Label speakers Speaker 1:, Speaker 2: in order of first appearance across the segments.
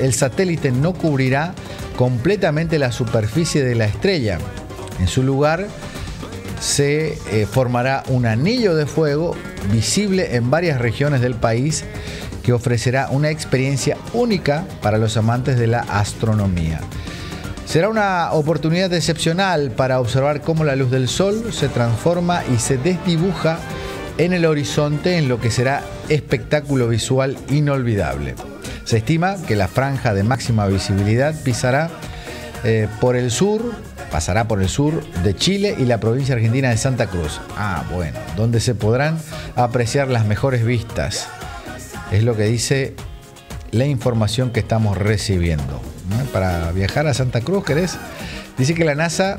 Speaker 1: El satélite no cubrirá completamente la superficie de la estrella. En su lugar se eh, formará un anillo de fuego visible en varias regiones del país que ofrecerá una experiencia única para los amantes de la astronomía. Será una oportunidad excepcional para observar cómo la luz del sol se transforma y se desdibuja en el horizonte en lo que será espectáculo visual inolvidable. Se estima que la franja de máxima visibilidad pisará eh, por el sur, pasará por el sur de Chile y la provincia argentina de Santa Cruz. Ah, bueno, donde se podrán apreciar las mejores vistas. Es lo que dice la información que estamos recibiendo. Para viajar a Santa Cruz, ¿querés? Dice que la NASA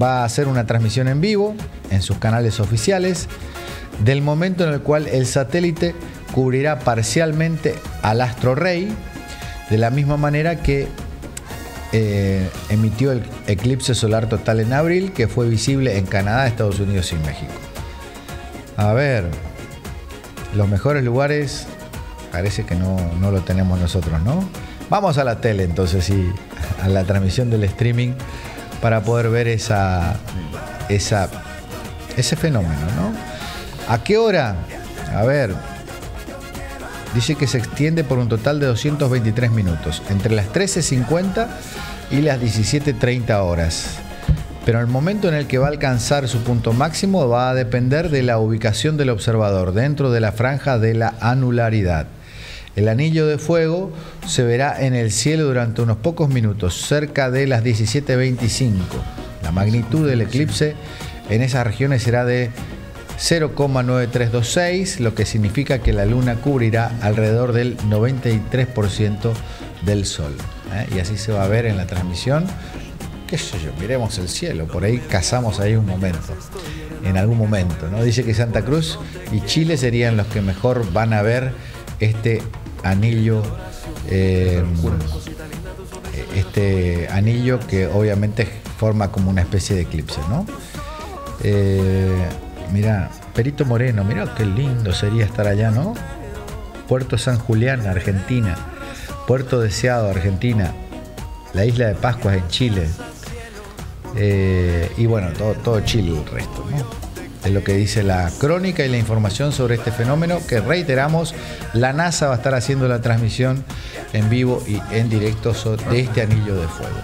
Speaker 1: va a hacer una transmisión en vivo en sus canales oficiales del momento en el cual el satélite cubrirá parcialmente al astro rey, de la misma manera que eh, emitió el eclipse solar total en abril, que fue visible en Canadá, Estados Unidos y México. A ver, los mejores lugares parece que no, no lo tenemos nosotros, ¿no? Vamos a la tele entonces y a la transmisión del streaming para poder ver esa, esa, ese fenómeno, ¿no? ¿A qué hora? A ver, dice que se extiende por un total de 223 minutos, entre las 13.50 y las 17.30 horas. Pero el momento en el que va a alcanzar su punto máximo va a depender de la ubicación del observador dentro de la franja de la anularidad. El anillo de fuego se verá en el cielo durante unos pocos minutos, cerca de las 17.25. La magnitud del eclipse en esas regiones será de 0,9326, lo que significa que la luna cubrirá alrededor del 93% del sol. ¿eh? Y así se va a ver en la transmisión. ¿Qué sé yo? Miremos el cielo, por ahí cazamos ahí un momento, en algún momento. ¿no? Dice que Santa Cruz y Chile serían los que mejor van a ver este anillo, eh, este anillo que obviamente forma como una especie de eclipse, ¿no? Eh, mira, Perito Moreno, mira qué lindo sería estar allá, ¿no? Puerto San Julián, Argentina. Puerto Deseado, Argentina. La isla de Pascua en Chile. Eh, y bueno, todo, todo Chile el resto, ¿no? es lo que dice la crónica y la información sobre este fenómeno que reiteramos, la NASA va a estar haciendo la transmisión en vivo y en directo de este anillo de fuego.